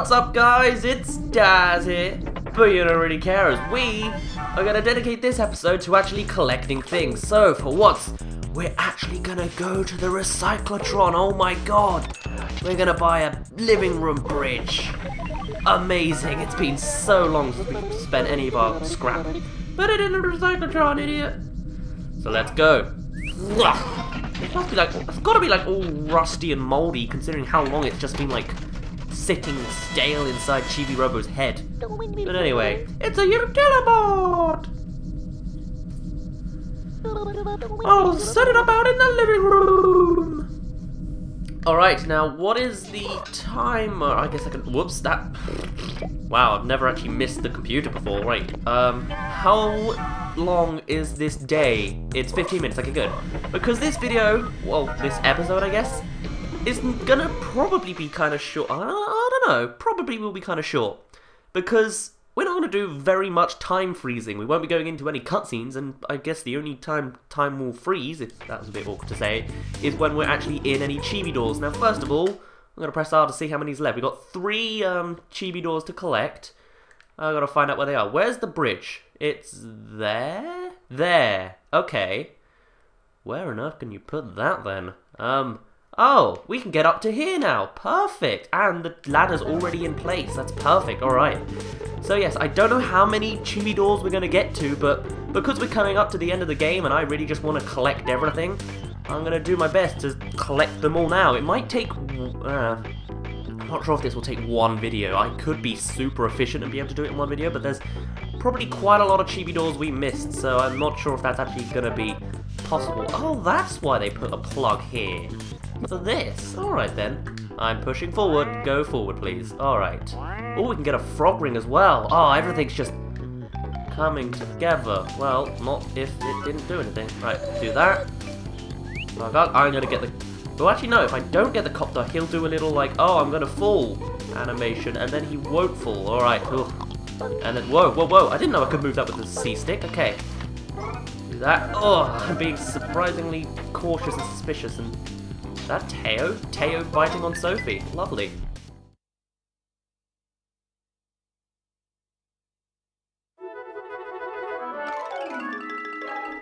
What's up guys, it's Daz here, but you don't really care as we are going to dedicate this episode to actually collecting things. So for once, we're actually going to go to the Recyclotron, oh my god. We're going to buy a living room bridge. Amazing, it's been so long since we've spent any of our scrap. Put it in the Recyclotron, idiot. So let's go. It must be like, it's got to be like all rusty and moldy considering how long it's just been like sitting stale inside Chibi Robo's head. But anyway, it's a utilibot! I'll set it up out in the living room! Alright, now what is the timer? I guess I can. Whoops, that. Wow, I've never actually missed the computer before. Right, um, how long is this day? It's 15 minutes, okay, good. Because this video, well, this episode, I guess, is gonna probably be kind of short. I, I don't know, probably will be kind of short. Because we're not to do very much time freezing. We won't be going into any cutscenes, and I guess the only time time will freeze, if that was a bit awkward to say, is when we're actually in any chibi doors. Now, first of all, I'm to press R to see how many's left. We've got three um, chibi doors to collect. I've got to find out where they are. Where's the bridge? It's there? There. Okay. Where on earth can you put that, then? Um, Oh, we can get up to here now. Perfect. And the ladder's already in place. That's perfect. All right. So yes, I don't know how many chibi doors we're going to get to, but because we're coming up to the end of the game and I really just want to collect everything, I'm going to do my best to collect them all now. It might take... Uh, I'm not sure if this will take one video. I could be super efficient and be able to do it in one video, but there's probably quite a lot of chibi doors we missed, so I'm not sure if that's actually going to be possible. Oh, that's why they put a plug here for this. Alright then. I'm pushing forward. Go forward, please. Alright. Oh, we can get a frog ring as well. Oh, everything's just coming together. Well, not if it didn't do anything. Right, do that. Oh god, I'm gonna get the... Oh, actually no, if I don't get the copter, he'll do a little like, oh, I'm gonna fall animation, and then he won't fall. Alright, And then, whoa, whoa, whoa, I didn't know I could move that with the C-stick. Okay. Do that. Oh, I'm being surprisingly cautious and suspicious and that Teo? Teo biting on Sophie. Lovely.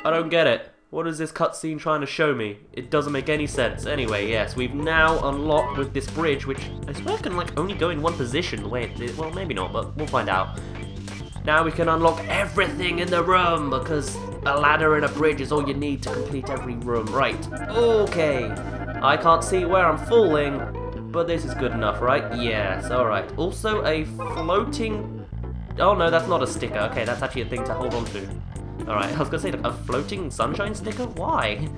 I don't get it. What is this cutscene trying to show me? It doesn't make any sense. Anyway, yes, we've now unlocked with this bridge, which I swear can like only go in one position. Wait, well maybe not, but we'll find out. Now we can unlock everything in the room because a ladder and a bridge is all you need to complete every room. Right, okay. I can't see where I'm falling, but this is good enough, right? Yes, alright. Also a floating... Oh no, that's not a sticker. Okay, that's actually a thing to hold on to. Alright, I was gonna say a floating sunshine sticker? Why?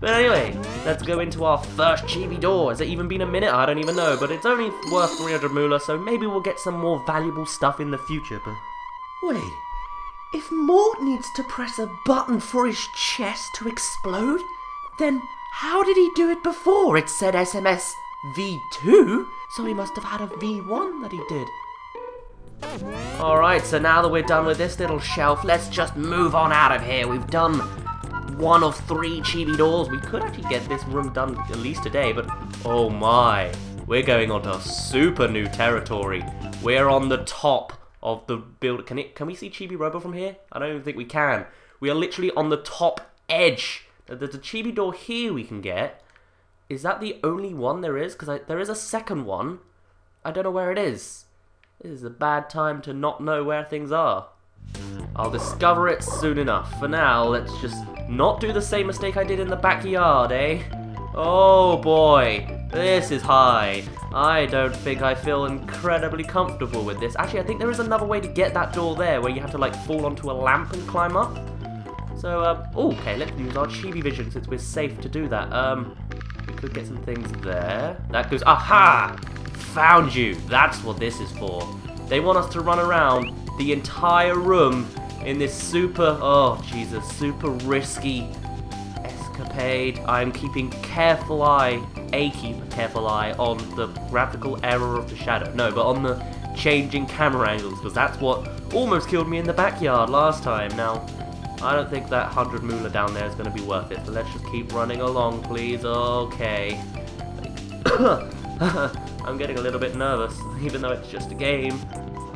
But anyway, let's go into our first chibi door. Has it even been a minute? I don't even know, but it's only worth 300 moolah, so maybe we'll get some more valuable stuff in the future, but... Wait, if Mort needs to press a button for his chest to explode, then how did he do it before? It said SMS V2, so he must have had a V1 that he did. Alright, so now that we're done with this little shelf, let's just move on out of here. We've done one of three chibi doors. We could actually get this room done at least today, but oh my. We're going onto super new territory. We're on the top of the build. Can it? Can we see Chibi Robo from here? I don't even think we can. We are literally on the top edge there's a chibi door here we can get. Is that the only one there is? Because there is a second one. I don't know where it is. This is a bad time to not know where things are. I'll discover it soon enough. For now, let's just not do the same mistake I did in the backyard, eh? Oh boy, this is high. I don't think I feel incredibly comfortable with this. Actually, I think there is another way to get that door there where you have to like fall onto a lamp and climb up. So, um, okay, let's use our chibi vision since we're safe to do that. Um, we could get some things there. That goes, aha! Found you! That's what this is for. They want us to run around the entire room in this super, oh, Jesus, super risky escapade. I'm keeping careful eye, a keep careful eye on the graphical error of the shadow. No, but on the changing camera angles, because that's what almost killed me in the backyard last time. Now, I don't think that 100 moolah down there is going to be worth it, so let's just keep running along, please. Okay. I'm getting a little bit nervous, even though it's just a game.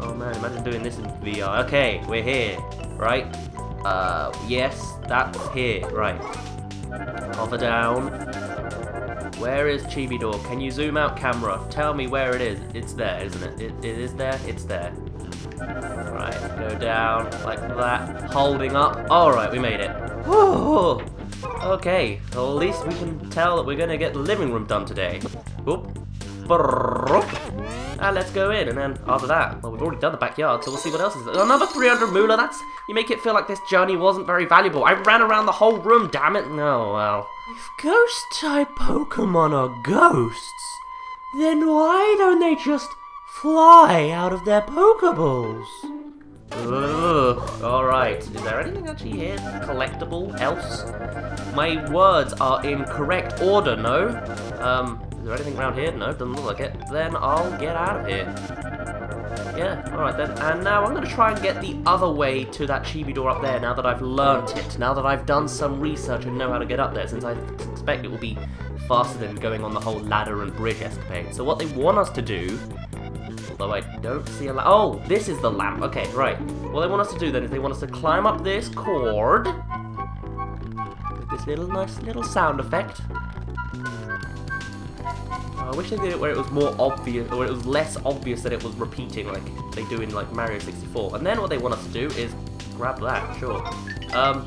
Oh man, imagine doing this in VR. Okay, we're here, right? Uh, yes, that's here, right. Hover down. Where is Chibi Door? Can you zoom out camera? Tell me where it is. It's there, isn't it? It, it is there? It's there. Go down like that, holding up. Alright, we made it. Okay, well, at least we can tell that we're gonna get the living room done today. Oop. And ah, let's go in, and then after that, well, we've already done the backyard, so we'll see what else is there. Another 300 moolah, that's... You make it feel like this journey wasn't very valuable. I ran around the whole room, damn it. No, well... If ghost-type Pokemon are ghosts, then why don't they just fly out of their Pokeballs? Alright, is there anything actually here collectible else? My words are in correct order, no? Um, is there anything around here? No, doesn't look like it. Then I'll get out of here. Yeah, alright then. And now I'm going to try and get the other way to that chibi door up there now that I've learnt it. Now that I've done some research and know how to get up there, since I expect it will be faster than going on the whole ladder and bridge escapade. So what they want us to do although I don't see a lamp. Oh, this is the lamp. Okay, right. What they want us to do then is they want us to climb up this cord. With this little nice little sound effect. Oh, I wish they did it where it was more obvious, or it was less obvious that it was repeating like they do in like Mario 64. And then what they want us to do is grab that, sure. Um,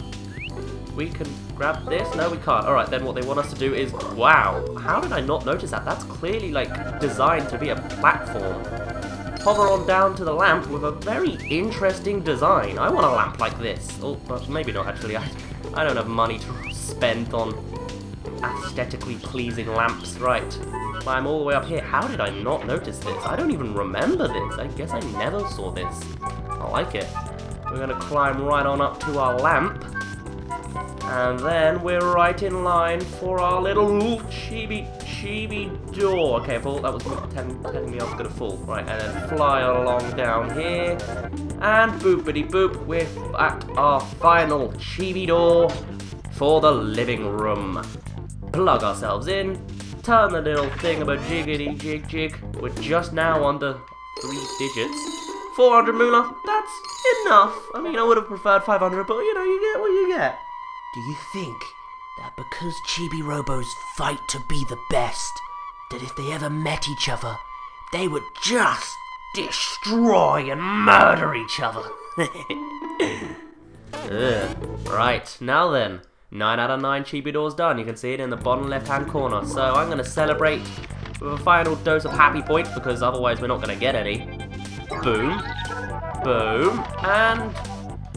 we can grab this? No, we can't. Alright, then what they want us to do is... Wow, how did I not notice that? That's clearly, like, designed to be a platform. Hover on down to the lamp with a very interesting design. I want a lamp like this. Oh, maybe not, actually. I, I don't have money to spend on aesthetically pleasing lamps. Right, climb all the way up here. How did I not notice this? I don't even remember this. I guess I never saw this. I like it. We're to climb right on up to our lamp. And then we're right in line for our little chibi chibi door. Okay, well, that was telling, telling me I was to fall. Right, and then fly along down here. And boopity boop, we're at our final chibi door for the living room. Plug ourselves in, turn the little thing about jiggity jig jig. We're just now under three digits. 400 moolah, that's enough. I mean, I would have preferred 500, but you know, you get what you get. Do you think that because Chibi Robos fight to be the best, that if they ever met each other, they would just destroy and murder each other? Ugh. Right, now then. 9 out of 9 Chibi doors done. You can see it in the bottom left hand corner. So I'm going to celebrate with a final dose of happy points because otherwise we're not going to get any. Boom. Boom. And...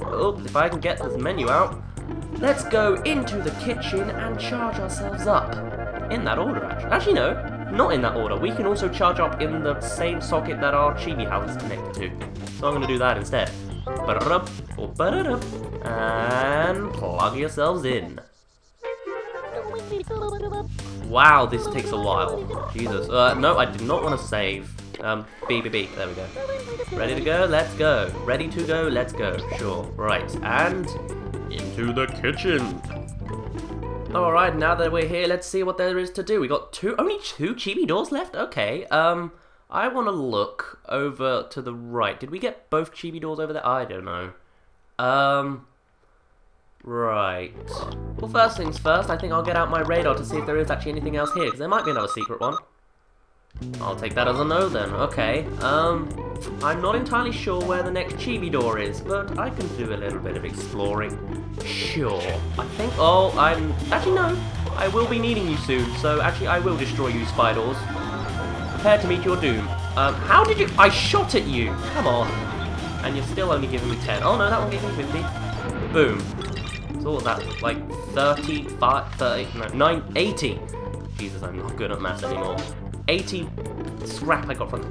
Oh, if I can get this menu out. Let's go into the kitchen and charge ourselves up. In that order, actually. Actually, no. Not in that order. We can also charge up in the same socket that our chibi house is connected to. So I'm going to do that instead. And plug yourselves in. Wow, this takes a while. Jesus. Uh, no, I did not want to save. Um, B, B, B. There we go. Ready to go? Let's go. Ready to go? Let's go. Sure. Right. And into the kitchen. Alright, now that we're here, let's see what there is to do. We got two, only two chibi doors left? Okay, um, I want to look over to the right. Did we get both chibi doors over there? I don't know. Um, right. Well, first things first, I think I'll get out my radar to see if there is actually anything else here, because there might be another secret one. I'll take that as a no then. Okay. Um, I'm not entirely sure where the next chibi door is, but I can do a little bit of exploring. Sure. I think... Oh, I'm... Actually, no. I will be needing you soon, so actually I will destroy you, Spidors. Prepare to meet your doom. Um, how did you... I shot at you! Come on. And you're still only giving me 10. Oh, no, that one gave me 50. Boom. So what was that? Like 35, 30, no, 9, 80. Jesus, I'm not good at math anymore. 80 scrap I got from.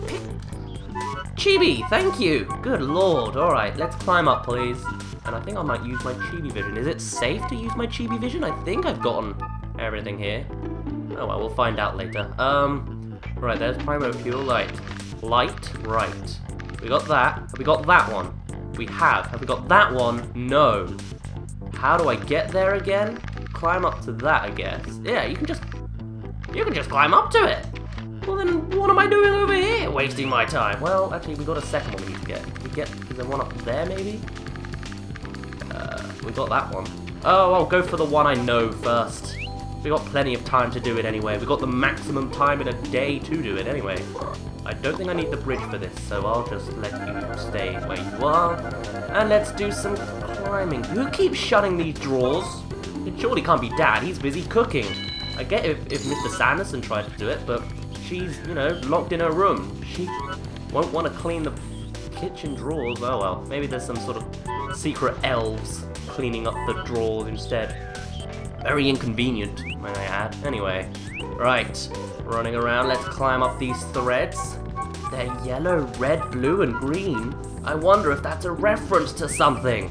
Chibi, thank you! Good lord, alright, let's climb up, please. And I think I might use my Chibi Vision. Is it safe to use my Chibi Vision? I think I've gotten everything here. Oh well, we'll find out later. Um, right, there's Primordial Light. Light, right. We got that. Have we got that one? We have. Have we got that one? No. How do I get there again? Climb up to that, I guess. Yeah, you can just... You can just climb up to it. Well then, what am I doing over here, wasting my time? Well, actually, we got a second one we need to get. We get? Is there one up there, maybe? Uh, we got that one. Oh, I'll go for the one I know first. We got plenty of time to do it anyway. We got the maximum time in a day to do it anyway. I don't think I need the bridge for this, so I'll just let you stay where you are. And let's do some climbing. Who keeps shutting these drawers? It surely can't be Dad, he's busy cooking. I get if, if Mr. Sanderson tried to do it, but she's, you know, locked in her room. She won't want to clean the kitchen drawers. Oh well, maybe there's some sort of secret elves cleaning up the drawers instead. Very inconvenient, may I add. Anyway, right, running around, let's climb up these threads. They're yellow, red, blue, and green. I wonder if that's a reference to something.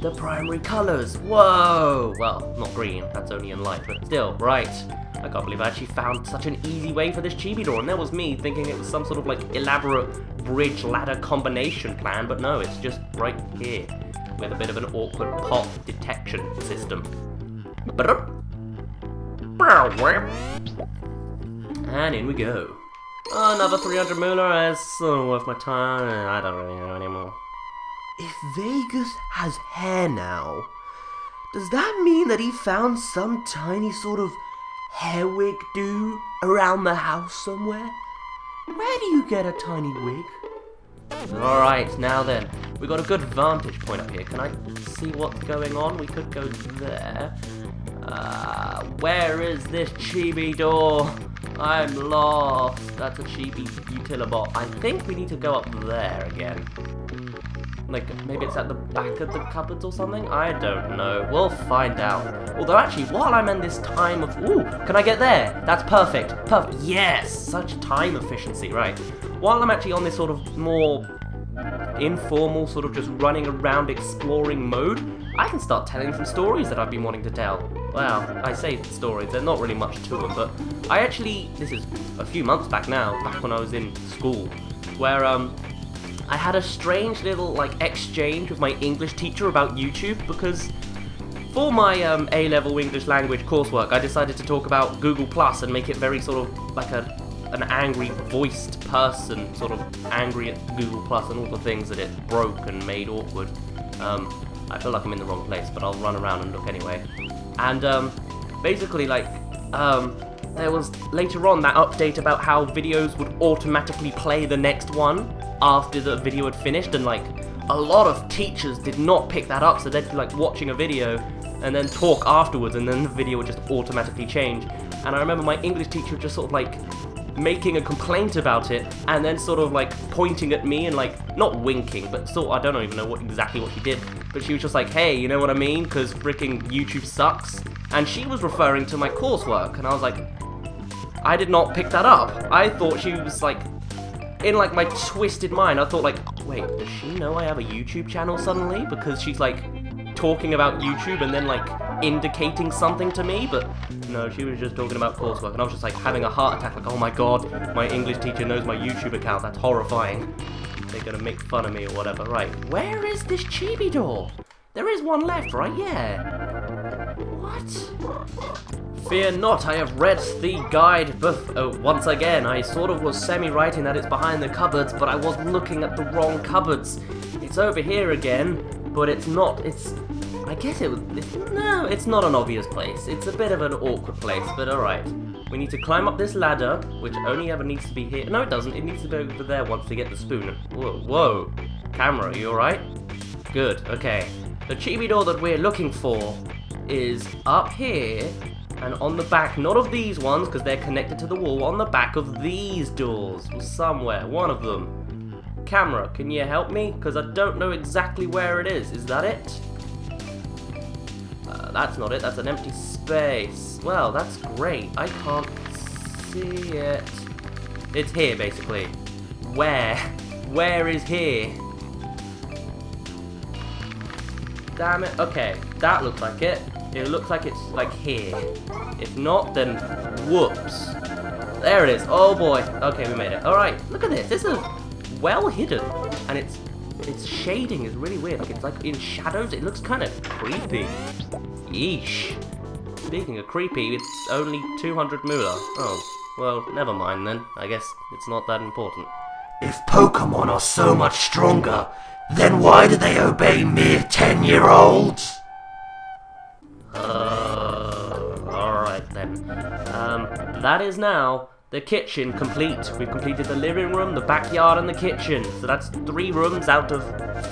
The primary colors. Whoa! Well, not green, that's only in light, but still, right. I can't believe I actually found such an easy way for this chibi door, and there was me thinking it was some sort of like elaborate bridge ladder combination plan, but no, it's just right here with a bit of an awkward pop detection system. And in we go. Another 300 moolah is so worth my time. I don't really know anymore. If Vegas has hair now, does that mean that he found some tiny sort of hair wig do around the house somewhere? Where do you get a tiny wig? Alright, now then. We got a good vantage point up here. Can I see what's going on? We could go there. Uh, where is this chibi door? I'm lost. That's a chibi utilibot. I think we need to go up there again. Like, maybe it's at the back of the cupboards or something? I don't know. We'll find out. Although, actually, while I'm in this time of... Ooh, can I get there? That's perfect. Perfect. Yes! Such time efficiency, right. While I'm actually on this sort of more informal, sort of just running around exploring mode, I can start telling some stories that I've been wanting to tell. Well, I say stories, there's not really much to them, but I actually, this is a few months back now, back when I was in school, where um, I had a strange little like exchange with my English teacher about YouTube because for my um, A-level English language coursework, I decided to talk about Google Plus and make it very sort of like a an angry voiced person, sort of angry at Google Plus and all the things that it broke and made awkward. Um, I feel like I'm in the wrong place, but I'll run around and look anyway. And um, basically, like, um, there was later on that update about how videos would automatically play the next one after the video had finished, and like, a lot of teachers did not pick that up, so they'd be like watching a video and then talk afterwards, and then the video would just automatically change. And I remember my English teacher just sort of like making a complaint about it and then sort of like pointing at me and like not winking but sort I don't even know what exactly what she did but she was just like hey you know what I mean? Because freaking YouTube sucks. And she was referring to my coursework and I was like I did not pick that up. I thought she was like in like my twisted mind I thought like wait does she know I have a YouTube channel suddenly because she's like talking about YouTube and then like indicating something to me, but no, she was just talking about coursework, and I was just like having a heart attack, like, oh my god, my English teacher knows my YouTube account, that's horrifying. They're gonna make fun of me or whatever. Right, where is this chibi door? There is one left, right? Yeah. Fear not, I have read the guide bef- oh, once again. I sort of was semi-right in that it's behind the cupboards, but I was looking at the wrong cupboards. It's over here again, but it's not. It's I guess it was. It's, no, it's not an obvious place. It's a bit of an awkward place, but alright. We need to climb up this ladder, which only ever needs to be here. No, it doesn't. It needs to be over there once we get the spoon. Whoa, whoa. Camera, you alright? Good, okay. The chibi door that we're looking for is up here and on the back, not of these ones, because they're connected to the wall, on the back of these doors, somewhere, one of them. Camera, can you help me? Because I don't know exactly where it is. Is that it? Uh, that's not it, that's an empty space. Well, that's great. I can't see it. It's here, basically. Where? Where is here? Damn it. Okay, that looks like it. It looks like it's, like, here. If not, then whoops. There it is. Oh, boy. Okay, we made it. Alright, look at this. This is well hidden. And it's its shading is really weird. Like it's like in shadows. It looks kind of creepy. Yeesh. Speaking of creepy, it's only 200 moolah. Oh, Well, never mind then. I guess it's not that important. If Pokemon are so much stronger, then why do they obey mere 10 year olds? Uh, alright then. Um, that is now the kitchen complete. We've completed the living room, the backyard, and the kitchen. So that's three rooms out of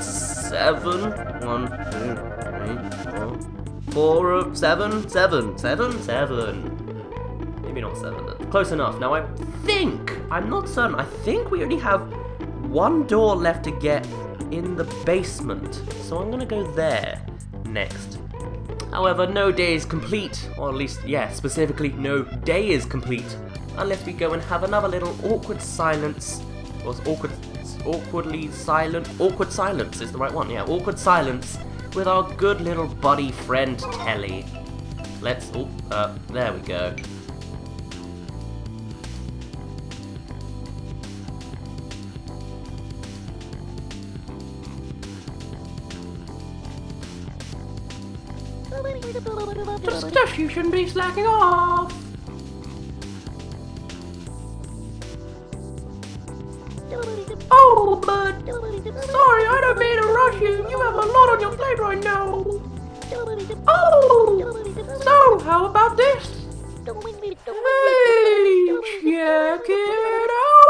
seven. One, two, three, four, four seven, seven, seven, seven. Maybe not seven. Then. Close enough. Now I think I'm not certain. I think we only have one door left to get in the basement. So I'm gonna go there next. However, no day is complete, or at least, yeah, specifically, no day is complete, unless we go and have another little awkward silence, or awkward, awkwardly silent, awkward silence is the right one, yeah, awkward silence with our good little buddy friend Telly. Let's, oh, uh, there we go. Just, just you shouldn't be slacking off. Oh, bud. Sorry, I don't mean to rush you. You have a lot on your plate right now. Oh, so how about this? Hey, check it out.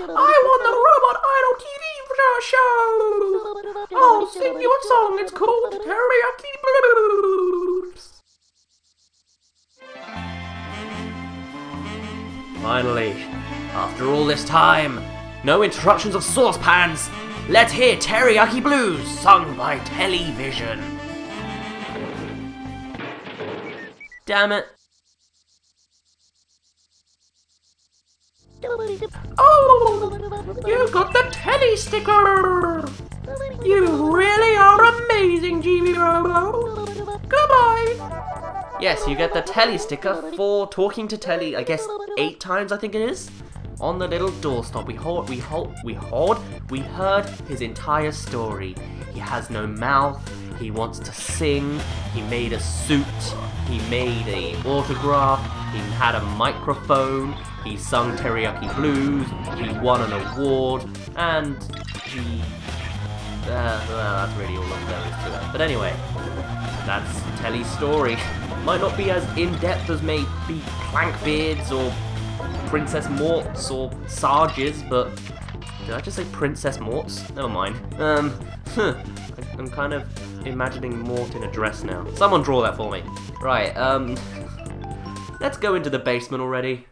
I won the Robot Idol TV show. I'll sing you a song. It's called Teriyaki Blues. Finally, after all this time, no interruptions of saucepans, let's hear Teriyaki Blues sung by Telly Vision. Damn it. Oh, you got the telly sticker. You really are amazing, Chibi Robo. Goodbye. Yes, you get the Telly sticker for talking to Telly, I guess, eight times, I think it is. On the little doorstop, we hold, we hold, we hold, we heard his entire story. He has no mouth, he wants to sing, he made a suit, he made a autograph, he had a microphone, he sung Teriyaki Blues, he won an award, and he... Uh, well, that's really all there is to it. But anyway, that's Telly's story. Might not be as in-depth as maybe Plankbeards or Princess Morts or Sarges, but... Did I just say Princess Morts? Never mind. Um, I'm kind of imagining Mort in a dress now. Someone draw that for me. Right, um... Let's go into the basement already.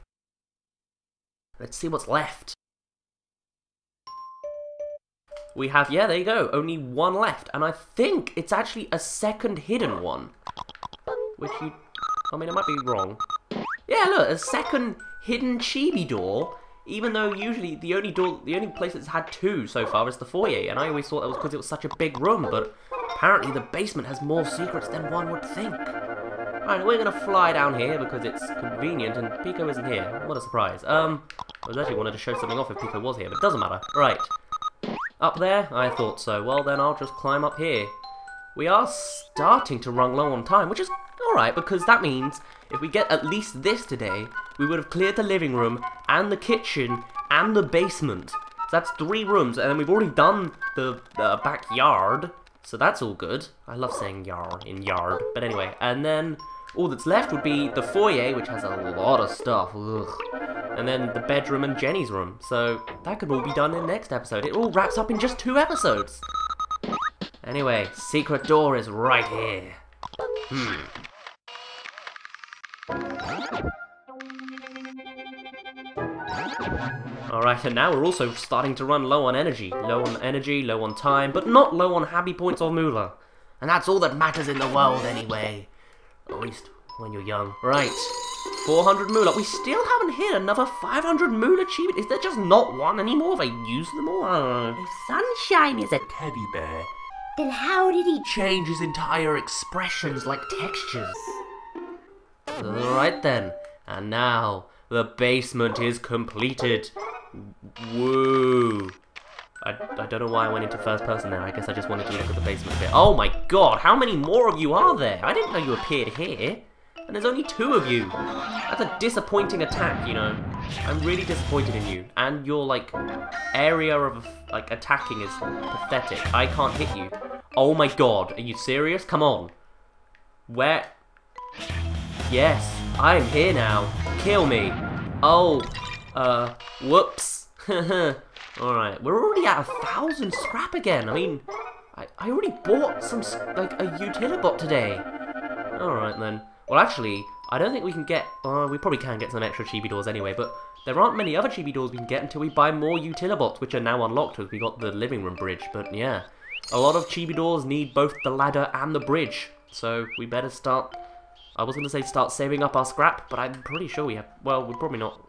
Let's see what's left. We have, yeah, there you go, only one left. And I think it's actually a second hidden one. Which you, I mean, I might be wrong. Yeah, look, a second hidden chibi door. Even though usually the only door, the only place that's had two so far is the foyer. And I always thought that was because it was such a big room. But apparently the basement has more secrets than one would think. Alright, we're gonna fly down here because it's convenient and Peekoe isn't here. What a surprise. Um, I was actually wanted to show something off if Peekoe was here, but it doesn't matter. Right. Up there? I thought so. Well, then I'll just climb up here. We are starting to run low on time, which is alright, because that means if we get at least this today, we would have cleared the living room, and the kitchen, and the basement. So that's three rooms, and then we've already done the uh, backyard, so that's all good. I love saying yard in yard, but anyway, and then all that's left would be the foyer, which has a lot of stuff. Ugh. And then the bedroom and Jenny's room. So that could all be done in the next episode. It all wraps up in just two episodes. Anyway, secret door is right here. Hmm. Alright, and now we're also starting to run low on energy. Low on energy, low on time, but not low on happy points or moolah. And that's all that matters in the world anyway. At least when you're young. Right. 400 moolah. We still haven't hit another 500 moolah achievement. Is there just not one anymore? Have I used them all? Know. If Sunshine is a teddy bear, then how did he change his entire expressions like textures? Alright then. And now, the basement is completed. Woo. I, I don't know why I went into first person there. I guess I just wanted to look at the basement bit. Oh my god, how many more of you are there? I didn't know you appeared here. And there's only two of you. That's a disappointing attack, you know. I'm really disappointed in you. And your, like, area of, like, attacking is pathetic. I can't hit you. Oh my god, are you serious? Come on. Where... Yes, I'm here now. Kill me. Oh, uh, whoops. Alright, we're already at a thousand scrap again. I mean, I, I already bought some, like, a utilibot today. Alright then. Well, actually, I don't think we can get... Uh, we probably can get some extra chibi doors anyway, but there aren't many other chibi doors we can get until we buy more utilibots, which are now unlocked because we got the living room bridge. But yeah, a lot of chibi doors need both the ladder and the bridge, so we better start... I was going to say start saving up our scrap, but I'm pretty sure we have... Well, we probably not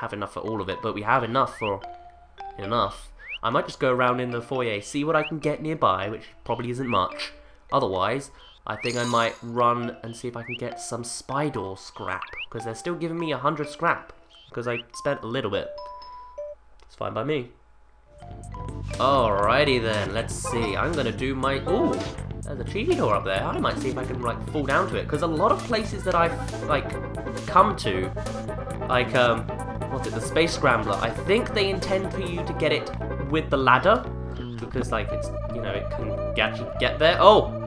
have enough for all of it, but we have enough for... Enough. I might just go around in the foyer, see what I can get nearby, which probably isn't much. Otherwise, I think I might run and see if I can get some Spydor scrap, because they're still giving me a 100 scrap, because I spent a little bit. It's fine by me. Alrighty then, let's see. I'm gonna do my... Ooh, there's a door up there. I might see if I can, like, fall down to it, because a lot of places that I've, like, come to, like, um, what's it, the Space Scrambler, I think they intend for you to get it with the ladder, because, like, it's, you know, it can actually get there. Oh!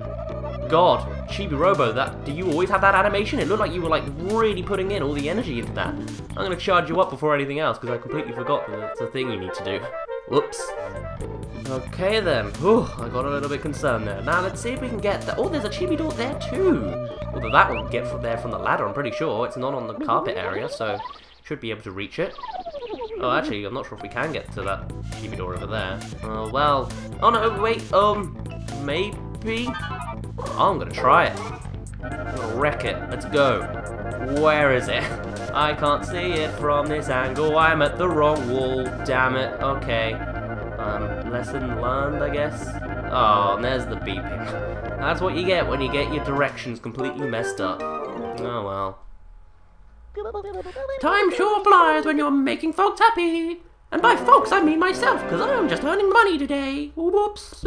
God, Chibi Robo, that do you always have that animation? It looked like you were like really putting in all the energy into that. I'm gonna charge you up before anything else because I completely forgot that it's a thing you need to do. Whoops. Okay then. Whew, I got a little bit concerned there. Now let's see if we can get that. Oh, there's a chibi door there too. Although that will get from there from the ladder, I'm pretty sure. It's not on the carpet area, so should be able to reach it. Oh, actually, I'm not sure if we can get to that chibi door over there. Oh, well. Oh no, wait, um, maybe? I'm gonna try it. I'm gonna wreck it. Let's go. Where is it? I can't see it from this angle. I'm at the wrong wall. Damn it. Okay. Um, lesson learned, I guess. Oh, there's the beeping. That's what you get when you get your directions completely messed up. Oh well. Time sure flies when you're making folks happy. And by folks, I mean myself, because I'm just earning money today. Whoops.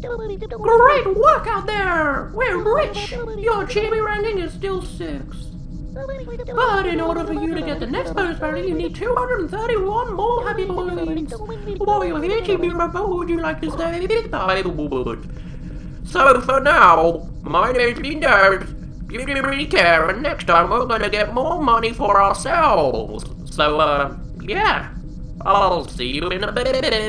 Great work out there! We're rich! Your chibi ranking is still 6. But in order for you to get the next bonus party, you need 231 more happy balloons! While you're here, Chibi Robo, would you like to bye? So for now, my name's Nerd. Beauty care, and next time we're gonna get more money for ourselves. So, uh, yeah. I'll see you in a bit.